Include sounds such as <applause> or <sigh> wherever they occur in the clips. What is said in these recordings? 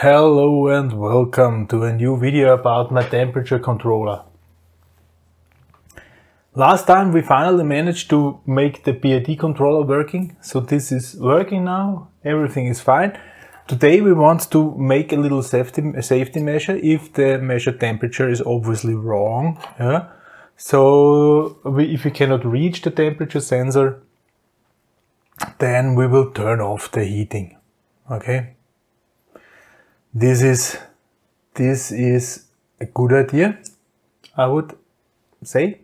Hello and welcome to a new video about my temperature controller. Last time we finally managed to make the PID controller working, so this is working now, everything is fine. Today we want to make a little safety, safety measure if the measured temperature is obviously wrong. Yeah? So we, if we cannot reach the temperature sensor, then we will turn off the heating. Okay. This is, this is a good idea, I would say.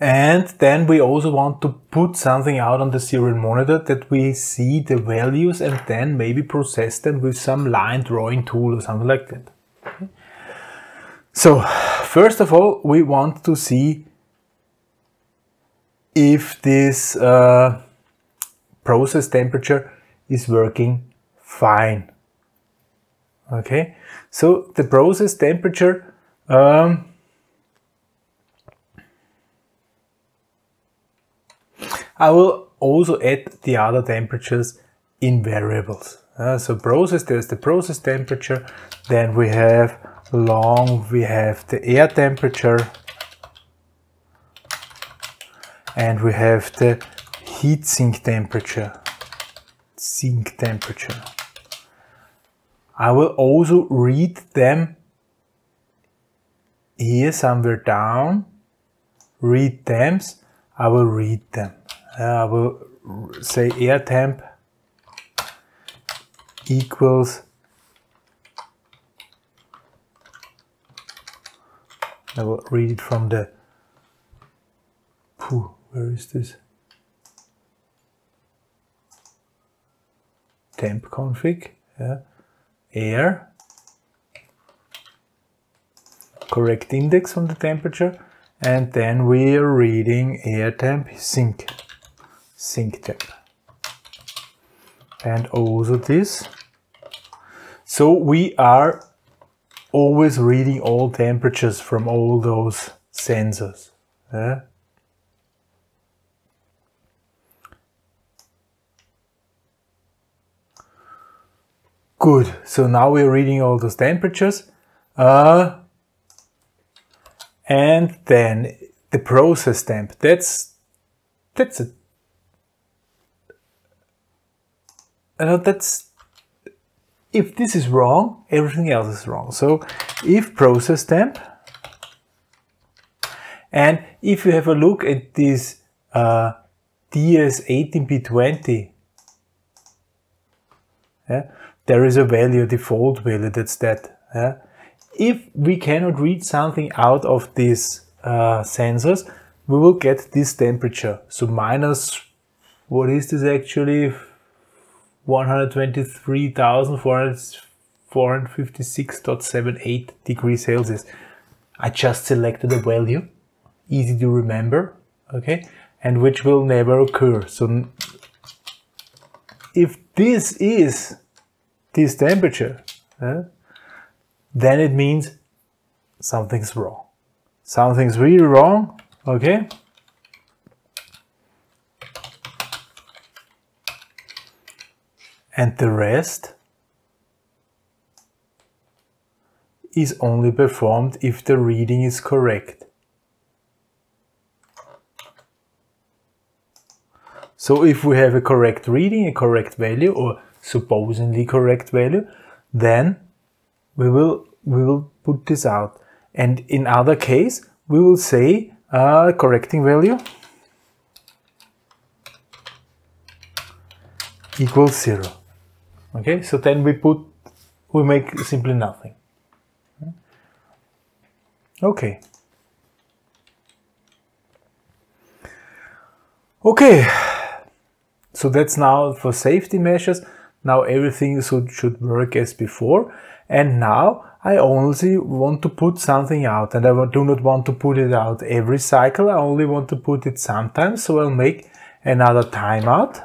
And then we also want to put something out on the serial monitor that we see the values and then maybe process them with some line drawing tool or something like that. So first of all, we want to see if this uh, process temperature is working fine. Okay, so the process temperature um, I will also add the other temperatures in variables. Uh, so process, there's the process temperature, then we have long, we have the air temperature, and we have the heat sink temperature, sink temperature. I will also read them here somewhere down, read temps, I will read them. Uh, I will say air temp equals I will read it from the where is this? Temp config, yeah. Air, correct index on the temperature, and then we are reading air temp sink, sink temp. And also this. So we are always reading all temperatures from all those sensors. Yeah? Good, so now we're reading all those temperatures. Uh, and then the process temp, that's, that's a, know that's, if this is wrong, everything else is wrong. So if process temp, and if you have a look at this uh, DS18B20, yeah, there is a value, default value, that's that. Yeah? If we cannot read something out of these uh, sensors, we will get this temperature. So minus, what is this actually? 123,456.78 degrees Celsius. I just selected a value, easy to remember, okay, and which will never occur. So if this is this temperature, uh, then it means something's wrong. Something's really wrong, okay? And the rest is only performed if the reading is correct. So if we have a correct reading, a correct value, or supposedly correct value, then we will we will put this out. And in other case, we will say uh, correcting value equals zero. Okay, so then we put we make simply nothing. Okay. Okay, so that's now for safety measures. Now everything should, should work as before. And now I only want to put something out and I do not want to put it out every cycle. I only want to put it sometimes. So I'll make another timeout.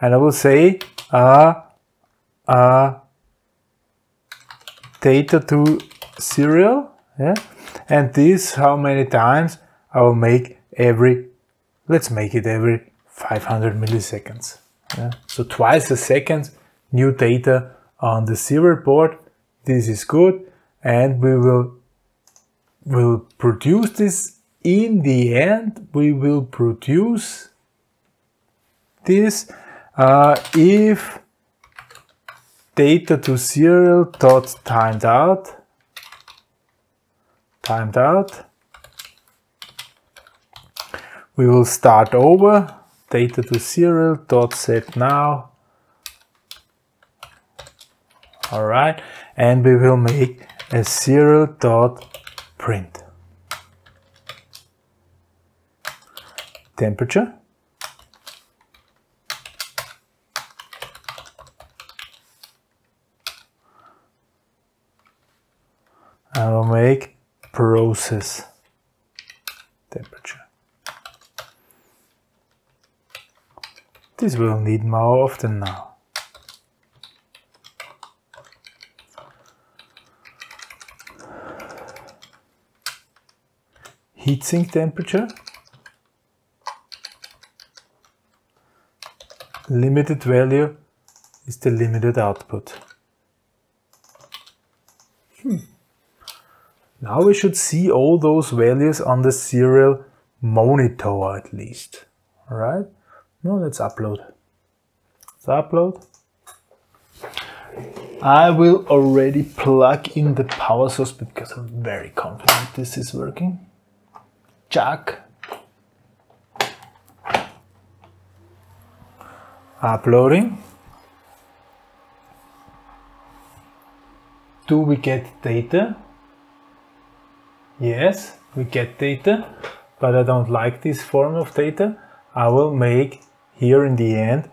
And I will say, uh, uh, data to serial. Yeah. And this, how many times I will make every, let's make it every 500 milliseconds. Yeah. So twice a second, new data on the serial board. This is good. And we will, will produce this in the end. We will produce this uh, if data to serial dot timed out timed out we will start over data to serial dot set now. All right and we will make a serial dot print. Temperature. I will make process temperature. This will need more often now. Heatsink temperature. Limited value is the limited output. Hmm. Now we should see all those values on the serial monitor at least. Alright? Now let's upload. Let's upload. I will already plug in the power source because I'm very confident this is working. Jack. Uploading. Do we get data? Yes, we get data, but I don't like this form of data. I will make here in the end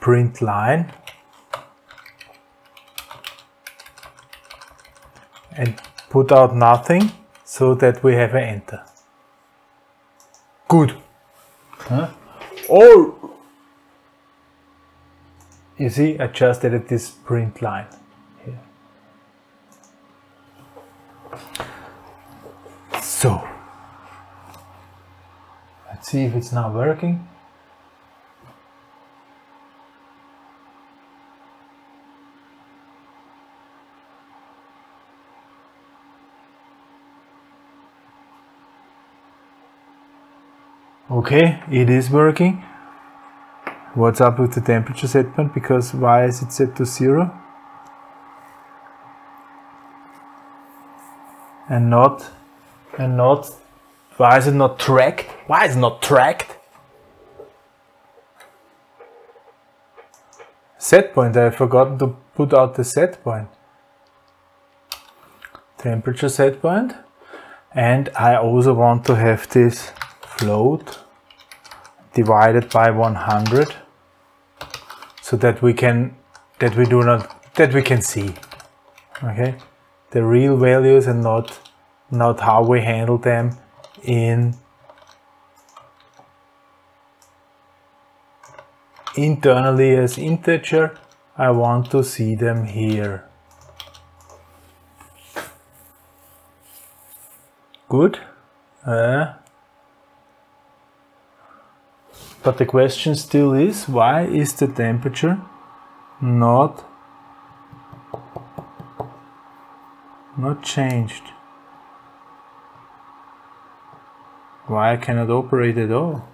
print line and put out nothing so that we have an enter. Good. Huh? Or you see, I just added this print line. Here. So, let's see if it's now working. Okay, it is working. What's up with the temperature set point? Because why is it set to zero? And not and not why is it not tracked? Why is it not tracked? Set point, I've forgotten to put out the set point. Temperature set point. And I also want to have this float divided by 100 so that we can that we do not that we can see okay? The real values and not not how we handle them in internally as integer. I want to see them here. Good. Uh, but the question still is why is the temperature not not changed Why I cannot operate at all?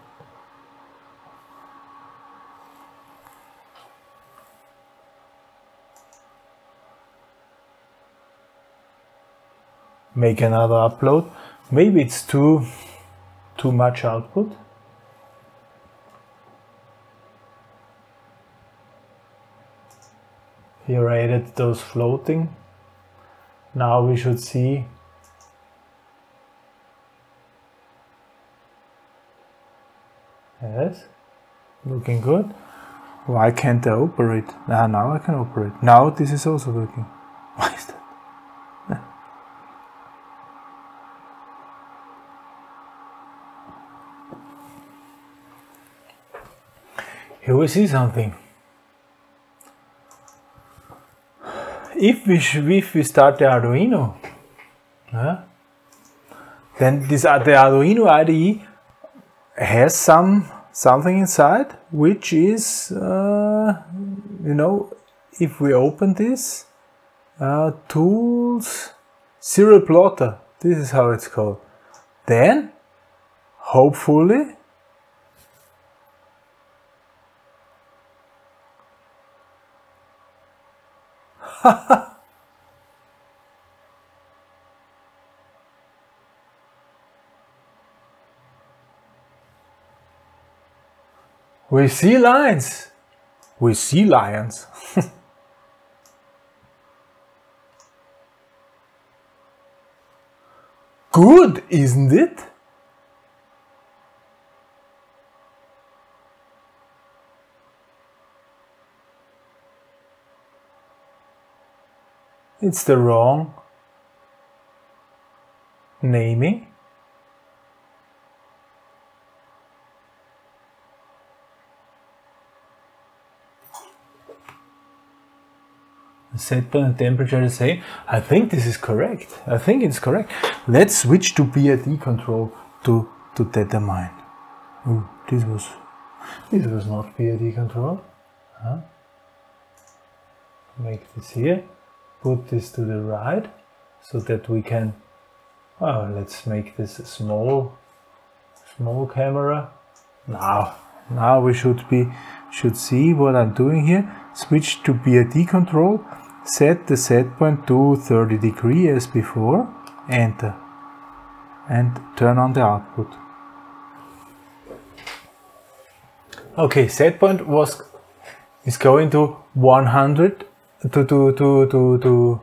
Make another upload. Maybe it's too too much output. Added those floating. Now we should see Yes, looking good. Why can't I operate? Ah, now I can operate. Now this is also working. <laughs> Why is that? <laughs> Here we see something. If we, if we start the Arduino, then this uh, the Arduino IDE has some something inside which is uh, you know if we open this uh, tools serial plotter this is how it's called. Then hopefully <laughs> We see lions. We see lions. <laughs> Good, isn't it? It's the wrong naming. set point temperature the same. I think this is correct. I think it's correct. Let's switch to PID control to, to determine. Ooh, this was this was not PID control. Huh? Make this here. Put this to the right so that we can oh let's make this a small small camera. Now now we should be should see what I'm doing here. Switch to PID control Set the set point to 30 degree as before, enter, and turn on the output. Okay, set point was is going to 100 to to to to to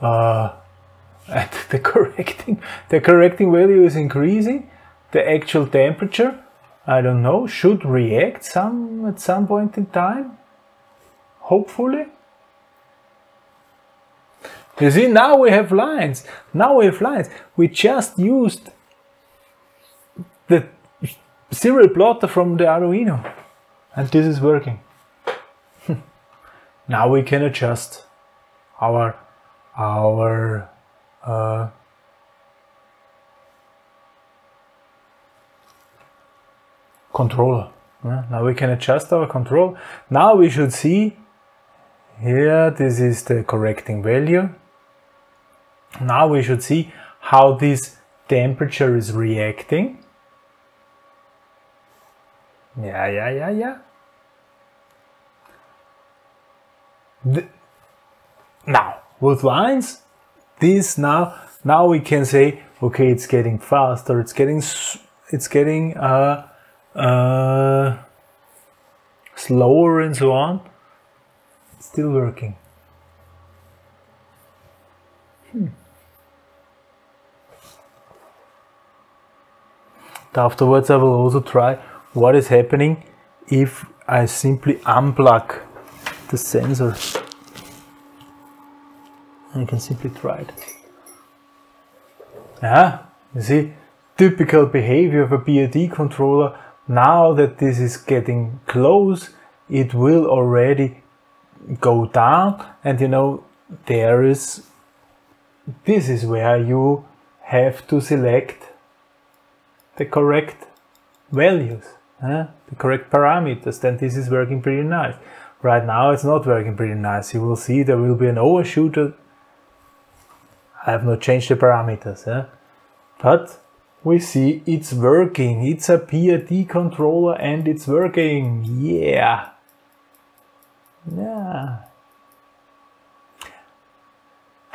uh, <laughs> and the correcting the correcting value is increasing. The actual temperature, I don't know, should react some at some point in time. Hopefully. You see, now we have lines. Now we have lines. We just used the serial plotter from the Arduino. And this is working. Now we can adjust our our uh, controller. Yeah, now we can adjust our control. Now we should see here, this is the correcting value. Now we should see how this temperature is reacting. Yeah, yeah, yeah, yeah. The, now, with lines, this now, now we can say, okay, it's getting faster, it's getting, it's getting uh, uh, slower and so on. It's still working. Hmm. Afterwards I will also try what is happening if I simply unplug the sensor. I can simply try it. Yeah, you see, typical behavior of a PID controller. Now that this is getting close, it will already go down and you know, there is, this is where you have to select the correct values, the correct parameters, then this is working pretty nice. Right now it's not working pretty nice. You will see there will be an overshoot. I have not changed the parameters, yeah? but we see it's working. It's a PID controller and it's working. Yeah. Yeah.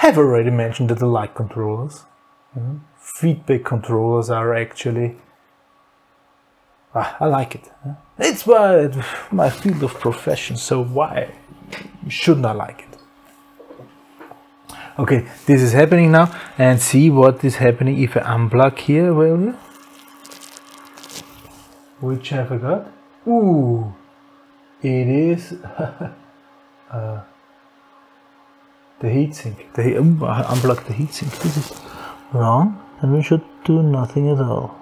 I've already mentioned that the light controllers. Mm -hmm feedback controllers are actually ah, I like it. It's my, my field of profession, so why shouldn't I like it? Okay, this is happening now and see what is happening if I unplug here value. Which have I got? Ooh, it is <laughs> uh, the heatsink. The, um, I unplugged the heatsink. This is wrong then we should do nothing at all.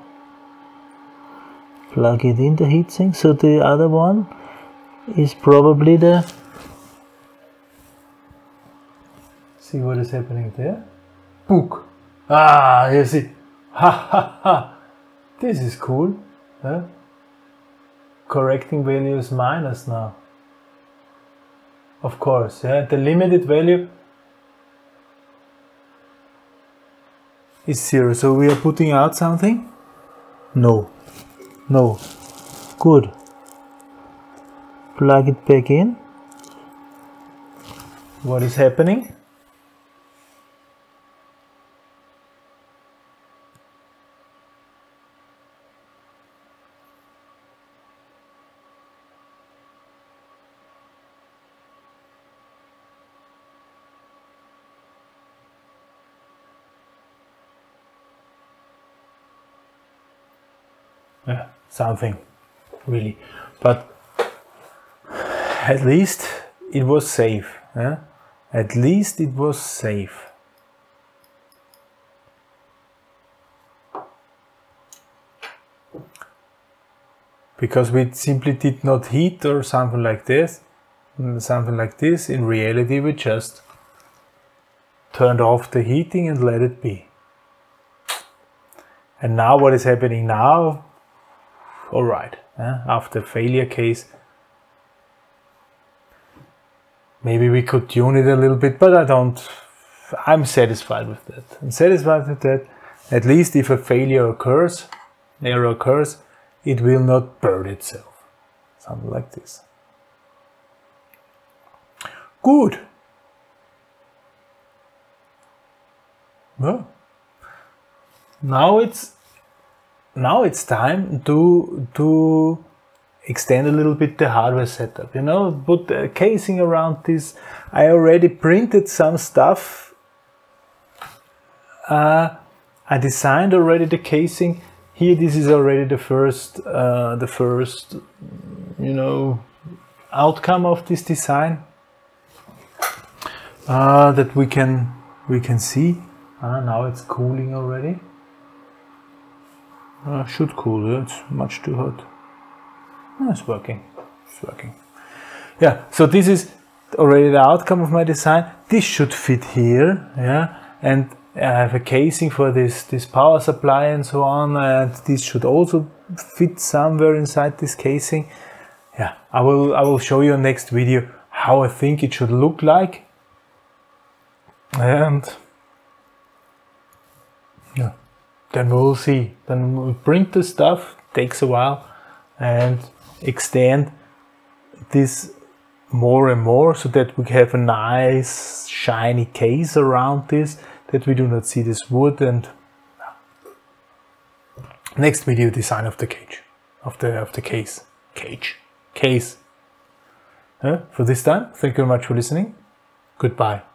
Plug it in the heatsink, so the other one is probably the see what is happening there book ah you see ha ha ha this is cool huh? correcting value is minus now. Of course, yeah, the limited value is zero. So we are putting out something? No. No. Good. Plug it back in. What is happening? yeah, something really. But at least it was safe yeah? at least it was safe. Because we simply did not heat or something like this mm, something like this in reality we just turned off the heating and let it be. And now what is happening now all right uh, after failure case maybe we could tune it a little bit but I don't I'm satisfied with that. I'm satisfied with that. At least if a failure occurs error occurs it will not burn itself. Something like this. Good. Well now it's now it's time to to extend a little bit the hardware setup you know put the casing around this. I already printed some stuff. Uh, i designed already the casing. Here this is already the first uh, the first you know outcome of this design uh, that we can we can see. Uh, now it's cooling already uh, should cool, it's much too hot. No, it's working, it's working. Yeah, so this is already the outcome of my design. This should fit here, yeah, and I have a casing for this, this power supply and so on, and this should also fit somewhere inside this casing. Yeah, I will, I will show you next video how I think it should look like. And yeah then we'll see. Then we'll print the stuff, takes a while, and extend this more and more so that we have a nice shiny case around this, that we do not see this wood and next video design of the cage, of the, of the case, cage, case. Uh, for this time, thank you very much for listening. Goodbye.